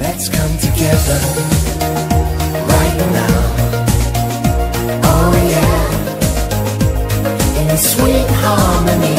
Let's come together right now. Oh yeah. In sweet harmony,